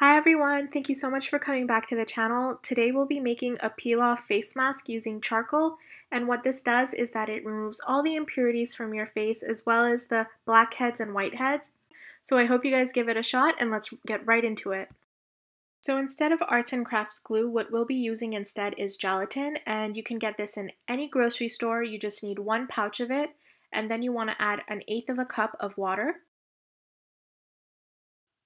Hi everyone, thank you so much for coming back to the channel. Today we'll be making a peel off face mask using charcoal and what this does is that it removes all the impurities from your face as well as the blackheads and whiteheads. So I hope you guys give it a shot and let's get right into it. So instead of arts and crafts glue, what we'll be using instead is gelatin and you can get this in any grocery store. You just need one pouch of it and then you want to add an eighth of a cup of water.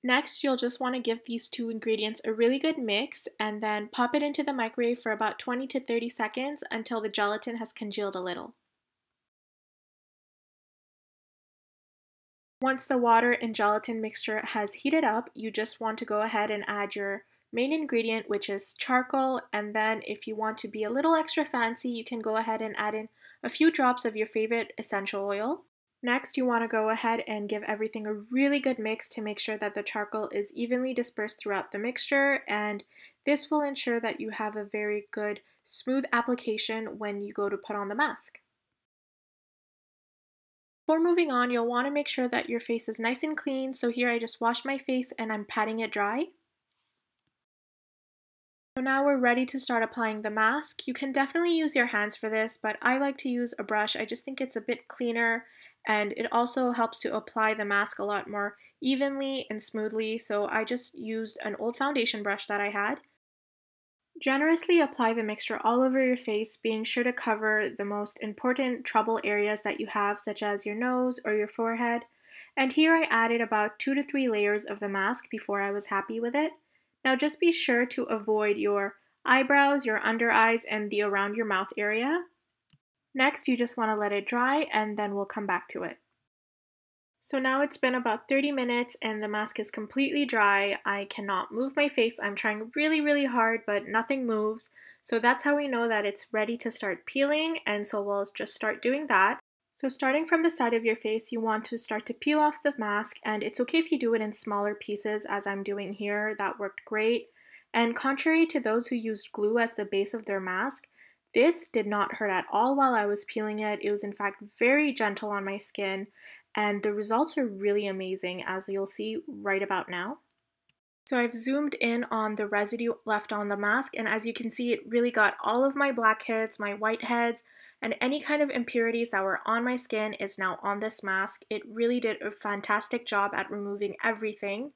Next, you'll just want to give these two ingredients a really good mix and then pop it into the microwave for about 20 to 30 seconds until the gelatin has congealed a little. Once the water and gelatin mixture has heated up, you just want to go ahead and add your main ingredient, which is charcoal, and then if you want to be a little extra fancy, you can go ahead and add in a few drops of your favorite essential oil. Next, you want to go ahead and give everything a really good mix to make sure that the charcoal is evenly dispersed throughout the mixture and this will ensure that you have a very good smooth application when you go to put on the mask. Before moving on, you'll want to make sure that your face is nice and clean. So here I just washed my face and I'm patting it dry. So now we're ready to start applying the mask. You can definitely use your hands for this, but I like to use a brush. I just think it's a bit cleaner and it also helps to apply the mask a lot more evenly and smoothly so I just used an old foundation brush that I had. Generously apply the mixture all over your face, being sure to cover the most important trouble areas that you have, such as your nose or your forehead. And here I added about two to three layers of the mask before I was happy with it. Now just be sure to avoid your eyebrows, your under eyes, and the around your mouth area. Next, you just want to let it dry and then we'll come back to it. So now it's been about 30 minutes and the mask is completely dry. I cannot move my face. I'm trying really, really hard, but nothing moves. So that's how we know that it's ready to start peeling. And so we'll just start doing that. So starting from the side of your face, you want to start to peel off the mask and it's okay if you do it in smaller pieces as I'm doing here. That worked great. And contrary to those who used glue as the base of their mask, this did not hurt at all while I was peeling it. It was in fact very gentle on my skin and the results are really amazing as you'll see right about now. So I've zoomed in on the residue left on the mask and as you can see it really got all of my blackheads, my whiteheads, and any kind of impurities that were on my skin is now on this mask. It really did a fantastic job at removing everything.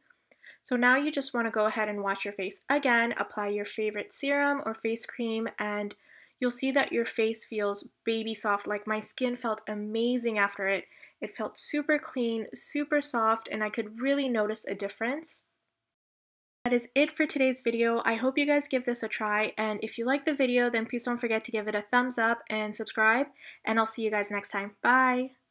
So now you just want to go ahead and wash your face again, apply your favorite serum or face cream and you'll see that your face feels baby soft. Like my skin felt amazing after it. It felt super clean, super soft, and I could really notice a difference. That is it for today's video. I hope you guys give this a try, and if you like the video, then please don't forget to give it a thumbs up and subscribe, and I'll see you guys next time. Bye!